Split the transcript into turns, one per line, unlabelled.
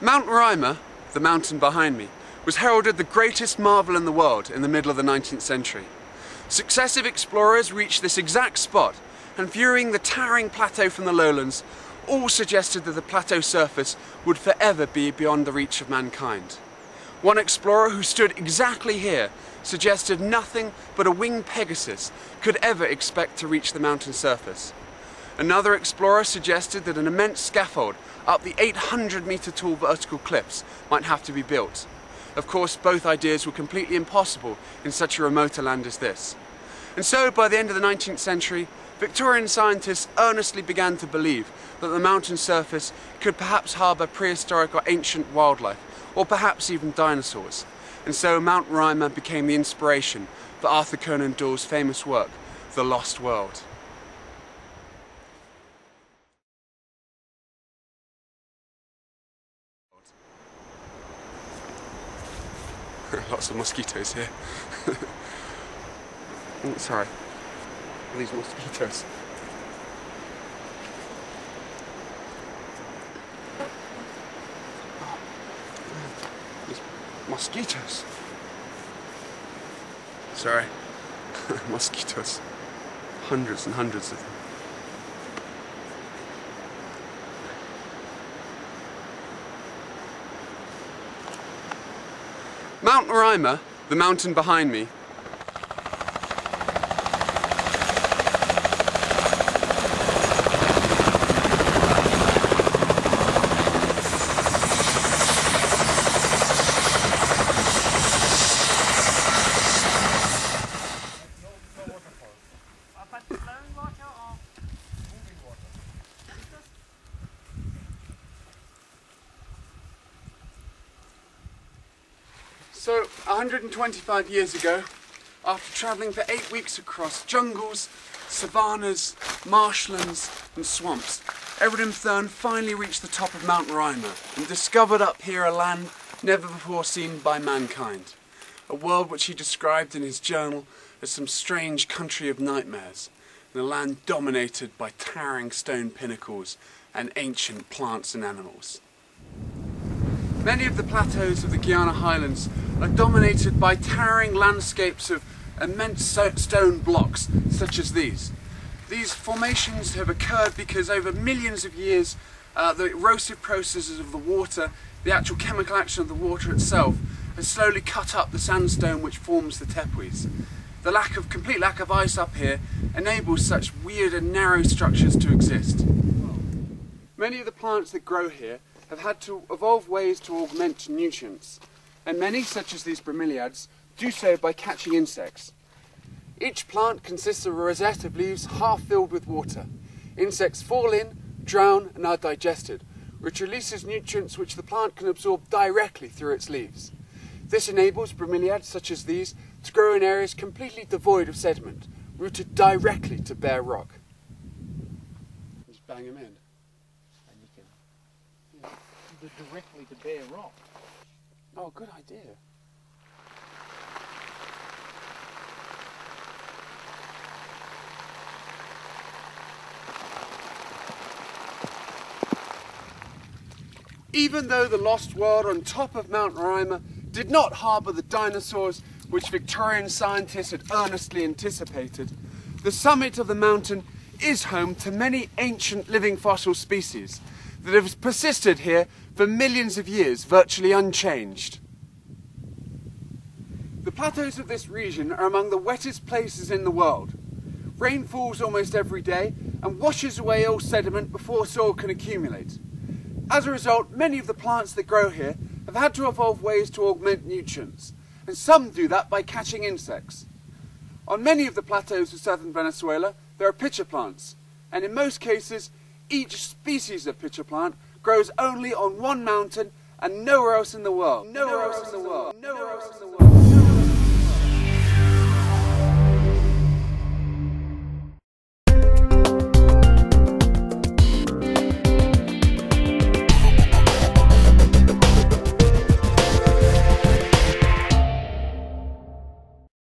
Mount Roraima, the mountain behind me, was heralded the greatest marvel in the world in the middle of the 19th century. Successive explorers reached this exact spot and viewing the towering plateau from the lowlands, all suggested that the plateau surface would forever be beyond the reach of mankind. One explorer who stood exactly here suggested nothing but a winged Pegasus could ever expect to reach the mountain surface. Another explorer suggested that an immense scaffold up the 800 metre tall vertical cliffs might have to be built. Of course, both ideas were completely impossible in such a remote land as this. And so, by the end of the 19th century, Victorian scientists earnestly began to believe that the mountain surface could perhaps harbour prehistoric or ancient wildlife, or perhaps even dinosaurs. And so Mount Roraima became the inspiration for Arthur Conan Doyle's famous work, The Lost World. Lots of mosquitoes here. oh, sorry. These mosquitoes. These mosquitoes. Sorry. mosquitoes. Hundreds and hundreds of them. Mount Roraima, the mountain behind me, So, 125 years ago, after travelling for eight weeks across jungles, savannas, marshlands and swamps, Everard Thurn finally reached the top of Mount Roraima and discovered up here a land never before seen by mankind. A world which he described in his journal as some strange country of nightmares, and a land dominated by towering stone pinnacles and ancient plants and animals. Many of the plateaus of the Guiana Highlands are dominated by towering landscapes of immense stone blocks such as these. These formations have occurred because over millions of years uh, the erosive processes of the water, the actual chemical action of the water itself, has slowly cut up the sandstone which forms the tepuis. The lack of complete lack of ice up here enables such weird and narrow structures to exist. Many of the plants that grow here have had to evolve ways to augment nutrients, and many, such as these bromeliads, do so by catching insects. Each plant consists of a rosette of leaves half filled with water. Insects fall in, drown, and are digested, which releases nutrients which the plant can absorb directly through its leaves. This enables bromeliads such as these to grow in areas completely devoid of sediment, rooted directly to bare rock. Just bang them in
directly to bare rock.
Oh, good idea. Even though the Lost World on top of Mount Roraima did not harbour the dinosaurs which Victorian scientists had earnestly anticipated, the summit of the mountain is home to many ancient living fossil species that have persisted here for millions of years, virtually unchanged. The plateaus of this region are among the wettest places in the world. Rain falls almost every day and washes away all sediment before soil can accumulate. As a result, many of the plants that grow here have had to evolve ways to augment nutrients, and some do that by catching insects. On many of the plateaus of southern Venezuela, there are pitcher plants, and in most cases, each species of pitcher plant grows only on one mountain and nowhere else in the world. Nowhere, else in the world. Nowhere else in the world.